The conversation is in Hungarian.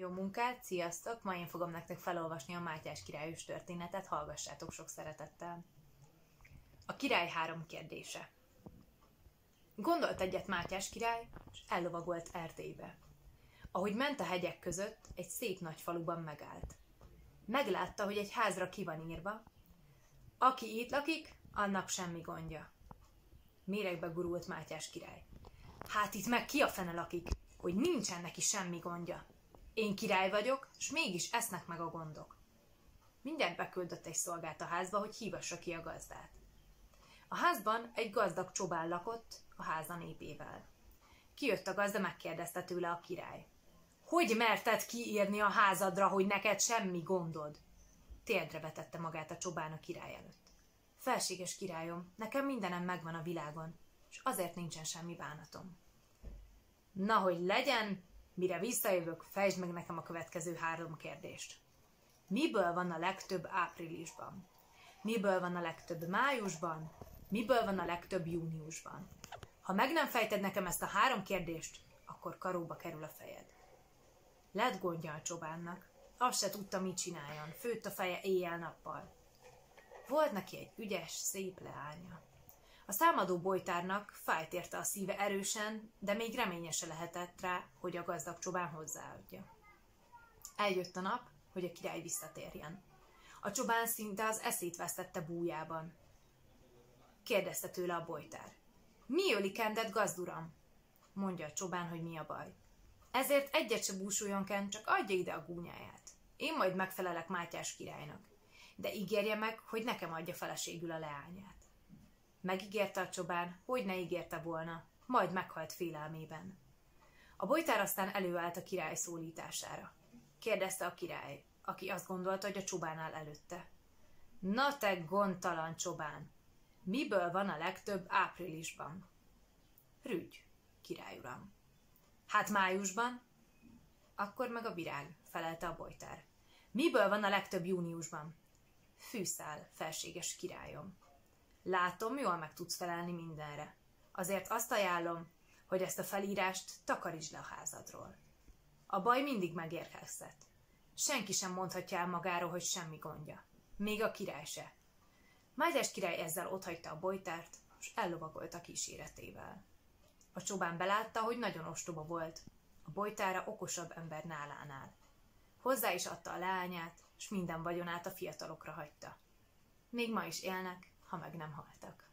Jó munkát, sziasztok! Ma én fogom nektek felolvasni a Mátyás királyos történetet, hallgassátok sok szeretettel. A király három kérdése. Gondolt egyet Mátyás király, és ellovagolt Erdélybe. Ahogy ment a hegyek között, egy szép nagy faluban megállt. Meglátta, hogy egy házra ki van írva, aki itt lakik, annak semmi gondja. Méregbe gurult Mátyás király. Hát itt meg ki a fene lakik, hogy nincsen neki semmi gondja. Én király vagyok, és mégis esznek meg a gondok. Mindent beküldött egy szolgát a házba, hogy hívassa ki a gazdát. A házban egy gazdag csobán lakott a háza népével. Kijött a gazda, megkérdezte tőle a király. Hogy merted kiírni a házadra, hogy neked semmi gondod? Térdre vetette magát a csobán a király előtt. Felséges királyom, nekem mindenem megvan a világon, és azért nincsen semmi bánatom. Na, hogy legyen, Mire visszajövök, fejtsd meg nekem a következő három kérdést. Miből van a legtöbb áprilisban? Miből van a legtöbb májusban? Miből van a legtöbb júniusban? Ha meg nem fejted nekem ezt a három kérdést, akkor karóba kerül a fejed. Lett gondja csobánnak. Azt se tudta, mit csináljon. Főtt a feje éjjel-nappal. Volt neki egy ügyes, szép leánya. A számadó bolytárnak fájt érte a szíve erősen, de még reményese lehetett rá, hogy a gazdag csobán hozzáadja. Eljött a nap, hogy a király visszatérjen. A csobán szinte az eszét vesztette bújában. Kérdezte tőle a bolytár. Mi öli kendet, gazduram? Mondja a csobán, hogy mi a baj. Ezért egyet se búsuljon Ken, csak adja ide a gúnyáját. Én majd megfelelek Mátyás királynak. De ígérje meg, hogy nekem adja feleségül a leányát. Megígérte a csobán, hogy ne ígérte volna, majd meghalt félelmében. A bolytár aztán előállt a király szólítására. Kérdezte a király, aki azt gondolta, hogy a csobán áll előtte. Na te gondtalan csobán! Miből van a legtöbb áprilisban? Rügy, király uram. Hát májusban? Akkor meg a virág, felelte a bolytár. Miből van a legtöbb júniusban? Fűszál, felséges királyom. Látom, jól meg tudsz felelni mindenre. Azért azt ajánlom, hogy ezt a felírást takarítsd le a házadról. A baj mindig megérkezhet. Senki sem mondhatja el magáról, hogy semmi gondja. Még a király se. Mágyás király ezzel otthagyta a bolytárt, és ellovagolt a kíséretével. A csobán belátta, hogy nagyon ostoba volt. A bolytára okosabb ember nálánál. Hozzá is adta a leányát, és minden vagyonát a fiatalokra hagyta. Még ma is élnek, ha meg nem haltak.